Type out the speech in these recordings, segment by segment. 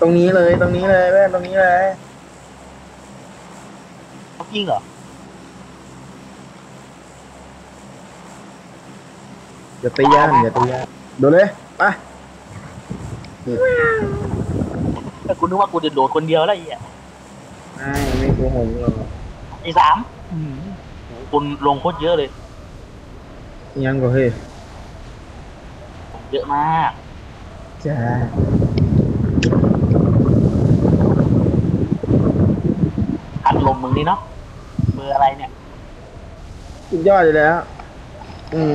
ตรงนี้เลยตรงนี้เลยแม่ตรงนี้เลยจริงเหรออย่าตีย่านอย่าตีย่านโดนเลยไปแต่กูนึกว่ากูจะโดดคนเดียวแล้วไอ้เหี้ยไม่ไม่โกหกหรอกไอ้สามอื้อหือคุณลงโคตรเยอะเลย ยังก็เฮ้ยเยอะมาก จ้า พัดล มมึงนี่เนาะเบอร์อะไรเนี่ยสุดยอดเลยแล้ว อืม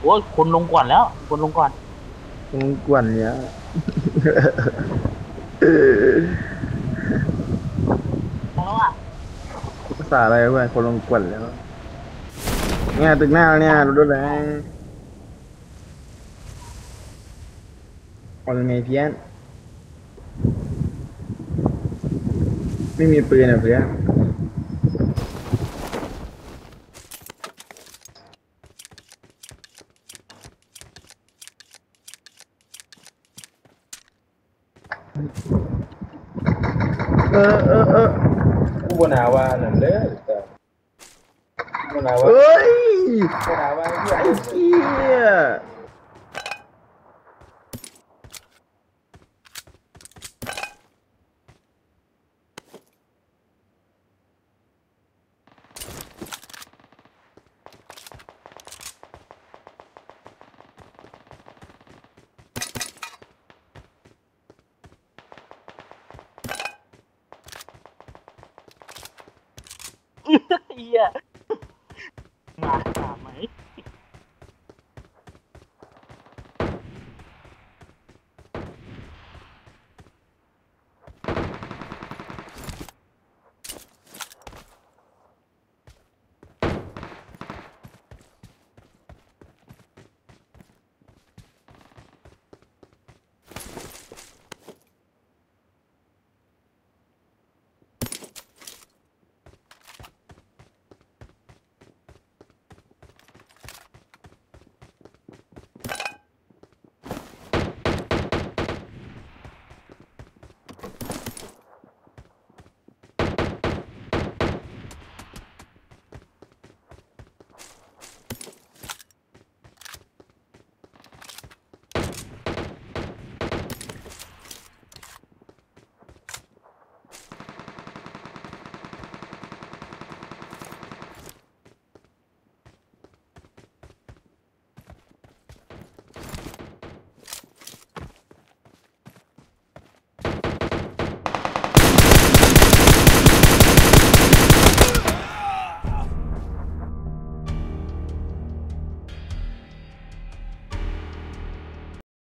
โอ้ยคนลงก่อนแล้ว คนลงก่อนมึงกวนเนี่ย แล้วอะภาษาอะไรวะคนลงกวนแล้ว เนี่ยตึกหน้าเนี่ยดูด้วยเลยเอายังไงเพี้ยน ไม่มีปืนอะเพื่อน เออเออเออกูบ่นา ว่